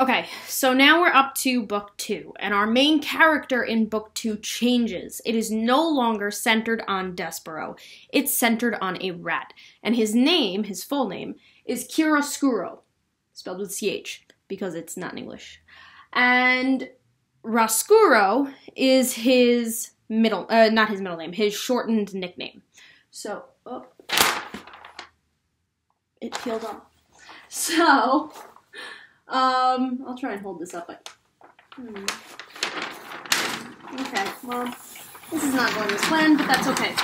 Okay, so now we're up to book two, and our main character in book two changes. It is no longer centered on Despereaux, it's centered on a rat. And his name, his full name, is Chiaroscuro, spelled with CH, because it's not in English. And Roscuro is his middle, uh, not his middle name, his shortened nickname. So, oh, it peeled off. So, um, I'll try and hold this up. But, hmm. Okay, well, this is not going as planned, but that's okay.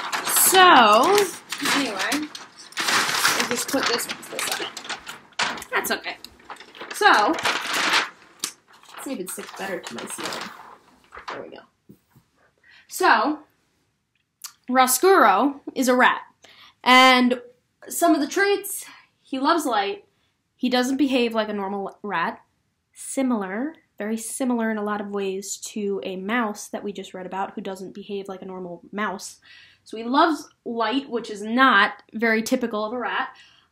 So, anyway, I just put this side. That's okay. So, let's see if it sticks better to my ceiling. There we go. So, Roscuro is a rat, and some of the traits he loves light, he doesn't behave like a normal rat. Similar, very similar in a lot of ways to a mouse that we just read about who doesn't behave like a normal mouse. So he loves light, which is not very typical of a rat.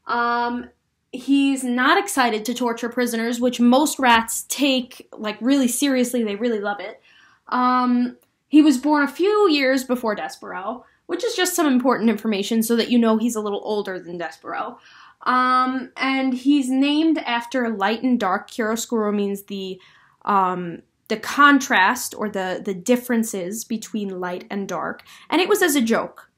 Um, he's not excited to torture prisoners, which most rats take like really seriously. They really love it. Um, he was born a few years before Despereaux, which is just some important information so that you know he's a little older than Despereaux. Um, and he's named after light and dark. Chiaroscuro means the um, the contrast or the the differences between light and dark, and it was as a joke.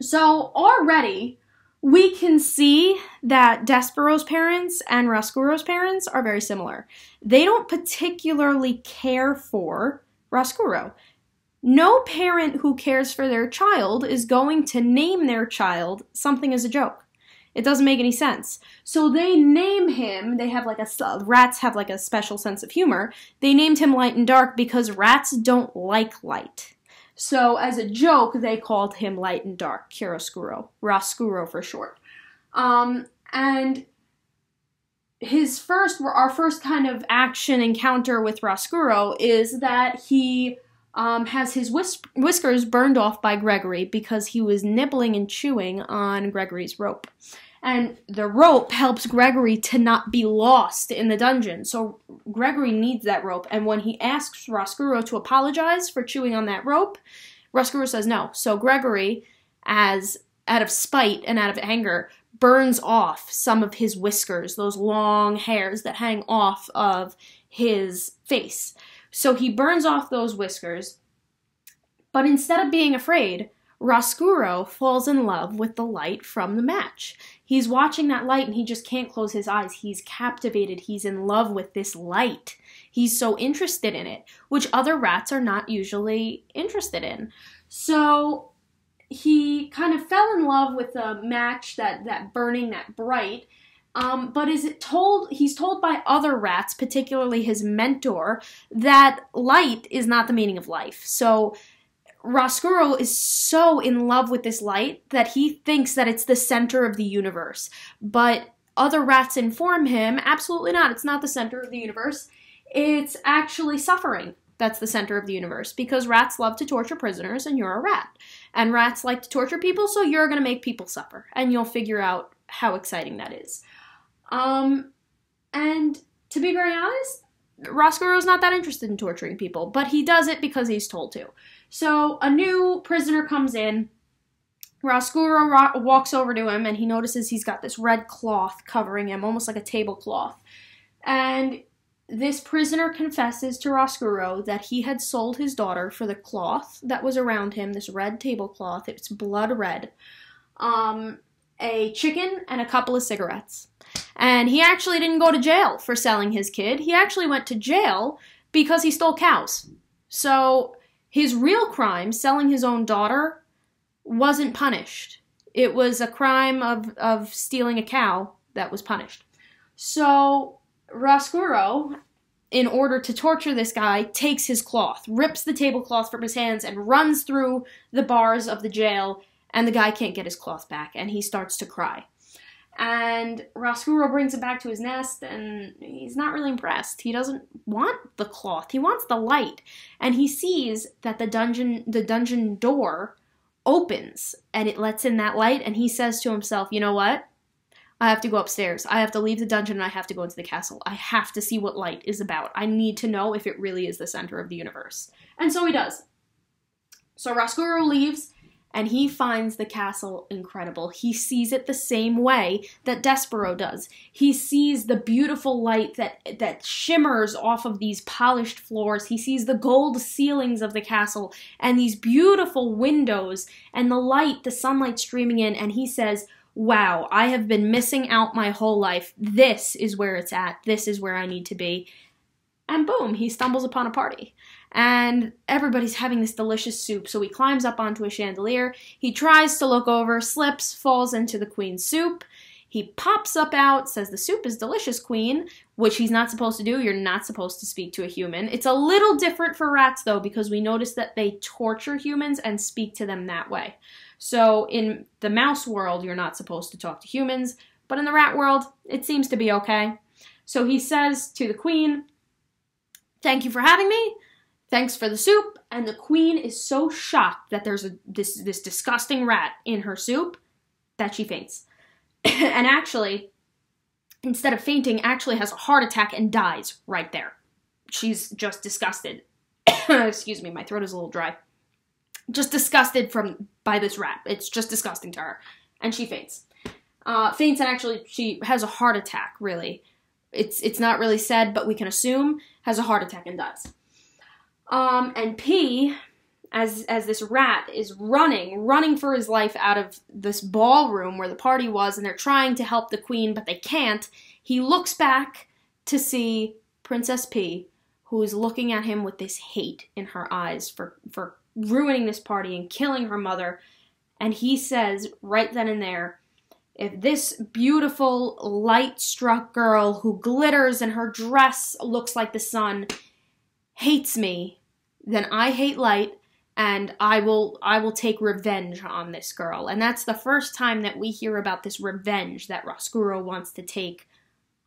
So already we can see that Despereaux's parents and Roscuro's parents are very similar. They don't particularly care for Roscuro. No parent who cares for their child is going to name their child something as a joke. It doesn't make any sense. So they name him, they have like a, rats have like a special sense of humor. They named him Light and Dark because rats don't like light. So as a joke, they called him Light and Dark, Chiaroscuro, Roscuro for short. Um, and his first, our first kind of action encounter with Roscuro is that he um, has his whis- whiskers burned off by Gregory because he was nibbling and chewing on Gregory's rope. And the rope helps Gregory to not be lost in the dungeon. So Gregory needs that rope. And when he asks Roscuro to apologize for chewing on that rope, Roscuro says no. So Gregory, as out of spite and out of anger, burns off some of his whiskers, those long hairs that hang off of his face. So he burns off those whiskers, but instead of being afraid, Roscuro falls in love with the light from the match. He's watching that light and he just can't close his eyes. He's captivated. He's in love with this light. He's so interested in it, which other rats are not usually interested in. So he kind of fell in love with the match that that burning that bright um, but is it told he's told by other rats particularly his mentor that light is not the meaning of life so Roscuro is so in love with this light that he thinks that it's the center of the universe but other rats inform him absolutely not it's not the center of the universe it's actually suffering that's the center of the universe because rats love to torture prisoners and you're a rat. And rats like to torture people, so you're going to make people suffer. And you'll figure out how exciting that is. Um, and to be very honest, is not that interested in torturing people, but he does it because he's told to. So a new prisoner comes in. Roscuro ro- walks over to him and he notices he's got this red cloth covering him, almost like a tablecloth. And this prisoner confesses to Roscuro that he had sold his daughter for the cloth that was around him, this red tablecloth, it's blood red, um, a chicken, and a couple of cigarettes. And he actually didn't go to jail for selling his kid. He actually went to jail because he stole cows. So his real crime, selling his own daughter, wasn't punished. It was a crime of, of stealing a cow that was punished. So Roscuro, in order to torture this guy, takes his cloth, rips the tablecloth from his hands, and runs through the bars of the jail, and the guy can't get his cloth back, and he starts to cry. And Roscuro brings it back to his nest, and he's not really impressed. He doesn't want the cloth; he wants the light. And he sees that the dungeon, the dungeon door, opens, and it lets in that light. And he says to himself, "You know what? I have to go upstairs. I have to leave the dungeon and I have to go into the castle. I have to see what light is about. I need to know if it really is the center of the universe. And so he does. So Roscuro leaves and he finds the castle incredible. He sees it the same way that Despereaux does. He sees the beautiful light that that shimmers off of these polished floors. He sees the gold ceilings of the castle and these beautiful windows and the light, the sunlight streaming in and he says, "Wow, I have been missing out my whole life. This is where it's at. This is where I need to be." And boom, he stumbles upon a party and everybody's having this delicious soup. So he climbs up onto a chandelier. He tries to look over, slips, falls into the queen's soup. He pops up out, says, The soup is delicious, queen, which he's not supposed to do. You're not supposed to speak to a human. It's a little different for rats, though, because we notice that they torture humans and speak to them that way. So in the mouse world, you're not supposed to talk to humans, but in the rat world, it seems to be okay. So he says to the queen, Thank you for having me. Thanks for the soup. And the queen is so shocked that there's a this this disgusting rat in her soup that she faints. and actually, instead of fainting, actually has a heart attack and dies right there. She's just disgusted. Excuse me, my throat is a little dry. Just disgusted from by this rat. It's just disgusting to her, and she faints. Uh, faints and actually she has a heart attack. Really, it's it's not really said, but we can assume has a heart attack and dies. Um, and P, as as this rat is running, running for his life out of this ballroom where the party was, and they're trying to help the queen, but they can't. He looks back to see Princess Pea, who is looking at him with this hate in her eyes for for ruining this party and killing her mother. And he says right then and there, if this beautiful light struck girl who glitters and her dress looks like the sun hates me, then I hate light and I will I will take revenge on this girl. And that's the first time that we hear about this revenge that Roscuro wants to take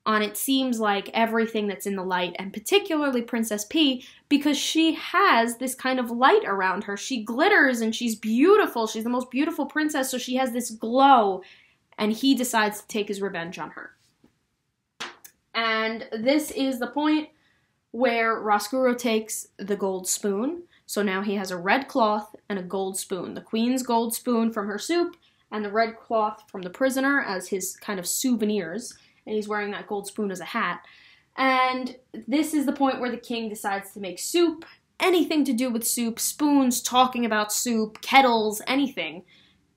on it seems like everything that's in the light and particularly Princess Pea because she has this kind of light around her. She glitters and she's beautiful. She's the most beautiful princess so she has this glow and he decides to take his revenge on her. And this is the point where Roscuro takes the gold spoon. So now he has a red cloth and a gold spoon. The queen's gold spoon from her soup and the red cloth from the prisoner as his kind of souvenirs. And he's wearing that gold spoon as a hat. And this is the point where the king decides to make soup, anything to do with soup, spoons, talking about soup, kettles, anything,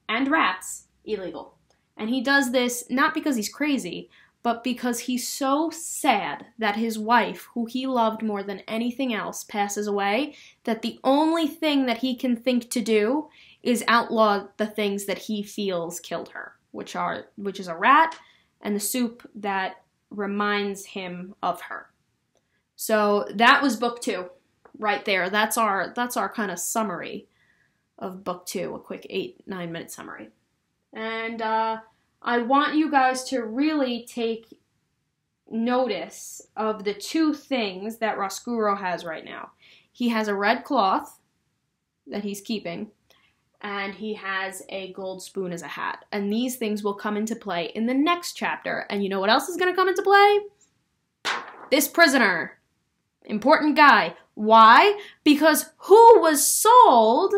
and rats, illegal. And he does this not because he's crazy, but because he's so sad that his wife, who he loved more than anything else, passes away, that the only thing that he can think to do is outlaw the things that he feels killed her, which are which is a rat and the soup that reminds him of her. So that was book 2 right there. That's our that's our kind of summary of book 2, a quick 8 9 minute summary. And uh I want you guys to really take notice of the two things that Roscuro has right now. He has a red cloth that he's keeping, and he has a gold spoon as a hat. And these things will come into play in the next chapter. And you know what else is going to come into play? This prisoner. Important guy. Why? Because who was sold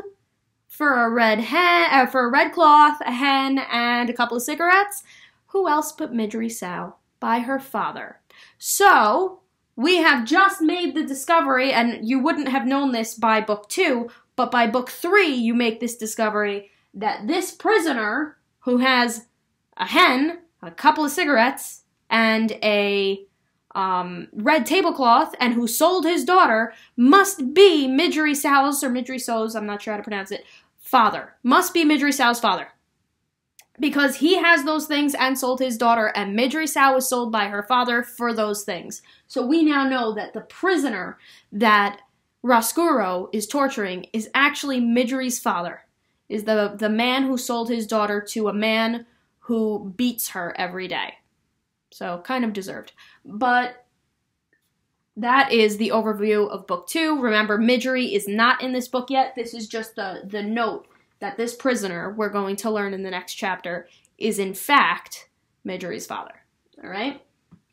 for a red hen, uh, for a red cloth, a hen, and a couple of cigarettes. Who else but Miggery Sow by her father? So we have just made the discovery, and you wouldn't have known this by book two, but by book three, you make this discovery that this prisoner who has a hen, a couple of cigarettes, and a um, red tablecloth and who sold his daughter must be Miggery Sow's or Miggery Sow's, I'm not sure how to pronounce it, father. Must be Miggery Sow's father. Because he has those things and sold his daughter, and Miggery Sow was sold by her father for those things. So we now know that the prisoner that Roscuro is torturing is actually Miggery's father, is the, the man who sold his daughter to a man who beats her every day. So kind of deserved. But that is the overview of book two. Remember, Miggery is not in this book yet. This is just the, the note that this prisoner, we're going to learn in the next chapter, is in fact Midori's father. All right?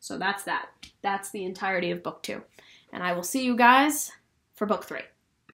So that's that. That's the entirety of book two. And I will see you guys for book three.